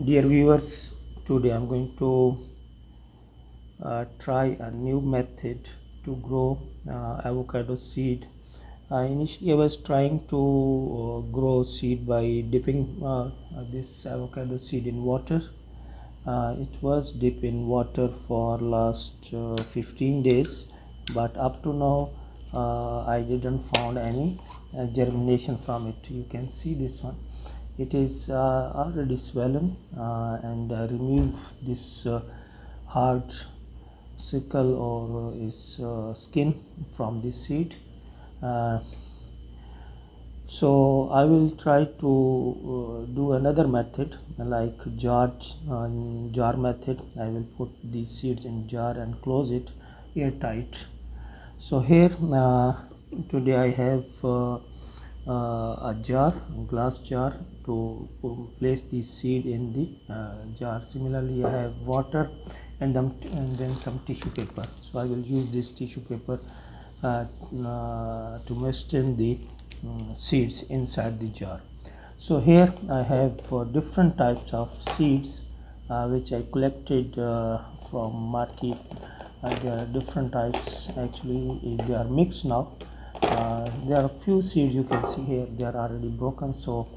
dear viewers today i'm going to uh, try a new method to grow uh, avocado seed. Uh, initially i was trying to uh, grow seed by dipping uh, this avocado seed in water. Uh, it was dipped in water for last 15 days but up to now i didn't found any germination from it. You can see this one it is uh, already swollen uh, and uh, remove this hard sickle or is skin from this seed. So I will try to uh, do another method like jar uh, jar method. I will put these seeds in jar and close it airtight. So here uh, today I have a jar glass jar to place the seed in the uh, jar. Similarly I have water and then, and then some tissue paper. So I will use this tissue paper uh, uh, to moisten the um, seeds inside the jar. So here I have uh, different types of seeds uh, which I collected uh, from market. There are different types actually they are mixed now there are a few seeds you can see here. They are already broken so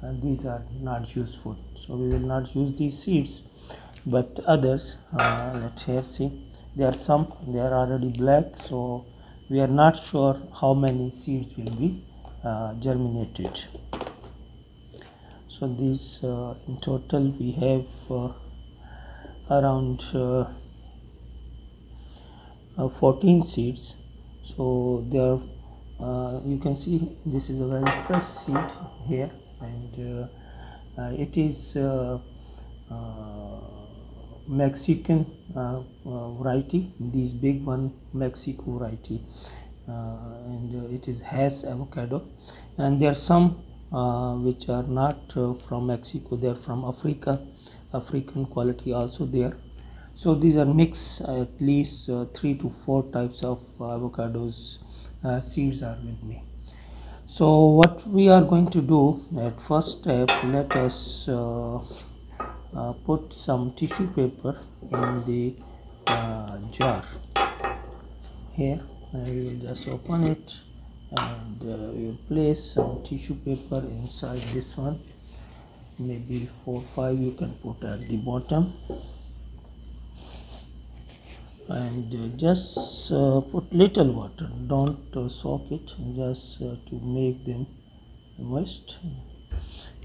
and these are not useful. So we will not use these seeds but others uh, let's here see. There are some they are already black so we are not sure how many seeds will be uh, germinated. So these uh, in total we have uh, around uh, uh, 14 seeds. So there you can see this is a very fresh seed here and uh, uh, it is uh, Mexican variety these big one Mexico variety. And it is has avocado. And there are some uh, which are not uh, from Mexico they are from Africa African quality also there. So these are mixed at least uh, three to four types of avocados seeds are with me. So what we are going to do at first step let us uh, uh, put some tissue paper in the uh, jar. Here I will just open it and uh, we will place some tissue paper inside this one. Maybe four five you can put at the bottom and uh, just uh, put little water. Don't uh, soak it. Just to make them moist.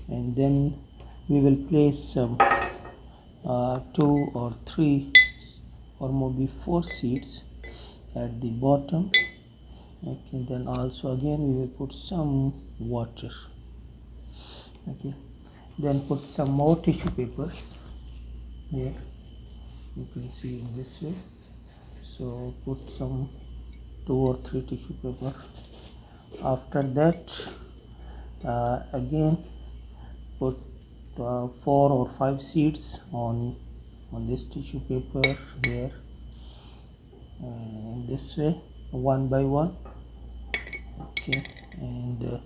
And then we will place some uh, two or three or maybe four seeds at the bottom. Okay then also again we will put some water. Okay then put some more tissue paper. Here you can see in this way so put some two or three tissue paper. After that uh, again put uh, four or five seeds on on this tissue paper here. And this way one by one. Okay and uh,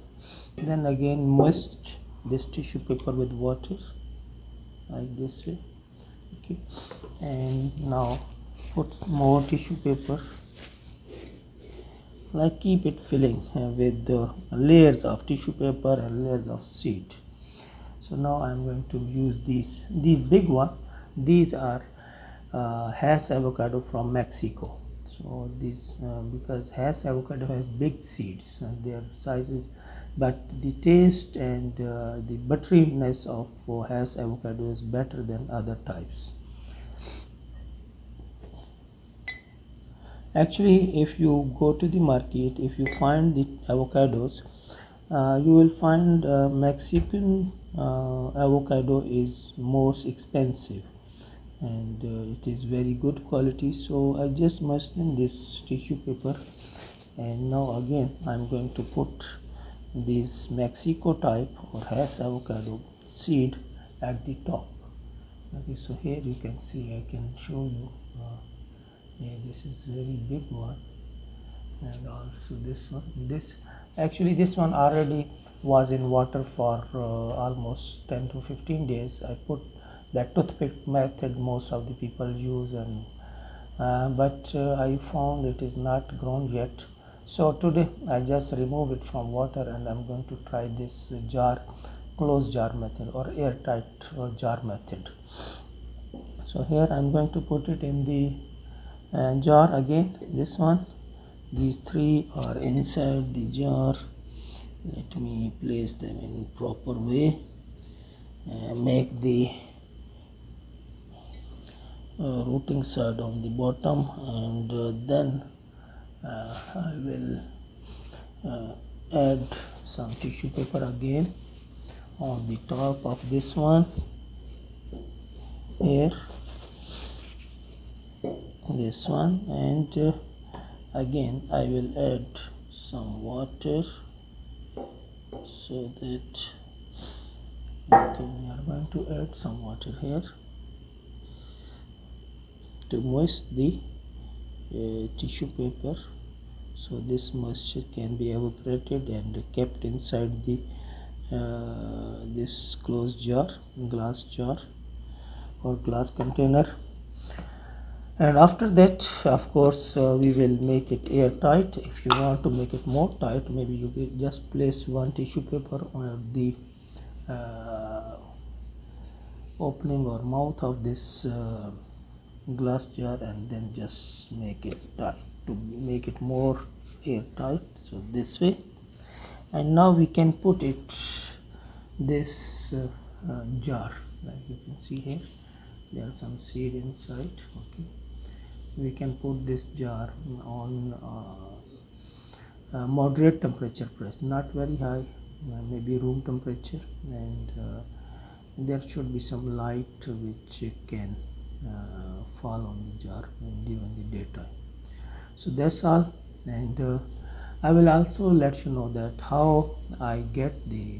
then again moist this tissue paper with water like this way. Okay and now put more tissue paper. Like keep it filling uh, with the layers of tissue paper and layers of seed. So now i'm going to use these. These big one these are uh, avocado from mexico. So this uh, because Hass avocado has big seeds and their sizes but the taste and uh, the butteriness of uh, avocado is better than other types actually if you go to the market if you find the avocados uh, you will find uh, Mexican uh, avocado is most expensive and uh, it is very good quality. So I just in this tissue paper and now again I'm going to put this Mexico type or Hass avocado seed at the top. Okay so here you can see I can show you uh, yeah this is very big one and also this one this actually this one already was in water for uh, almost 10 to 15 days. I put that toothpick method most of the people use and uh, but uh, I found it is not grown yet. So today I just remove it from water and I'm going to try this jar closed jar method or airtight jar method. So here I'm going to put it in the uh, jar again this one. These three are inside the jar. Let me place them in proper way. Make the uh, side on the bottom. And uh, then uh, I will uh, add some tissue paper again on the top of this one. Here this one and uh, again I will add some water so that okay we are going to add some water here to moist the uh, tissue paper. So this moisture can be evaporated and kept inside the uh, this closed jar glass jar or glass container and after that of course uh, we will make it airtight. If you want to make it more tight maybe you just place one tissue paper on the uh, opening or mouth of this uh, glass jar and then just make it tight to make it more airtight. So this way. And now we can put it this uh, uh, jar. Like you can see here there are some seed inside. Okay we can put this jar on uh, uh, moderate temperature press not very high uh, maybe room temperature and uh, there should be some light which can fall on the jar during the daytime. So that's all and I will also let you know that how I get the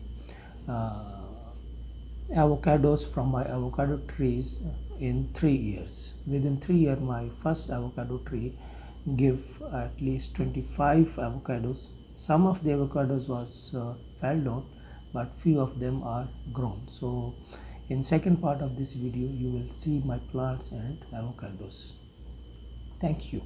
avocados from my avocado trees in three years. Within three years, my first avocado tree give at least 25 avocados. Some of the avocados was uh, fell down, but few of them are grown. So in second part of this video, you will see my plants and avocados. Thank you.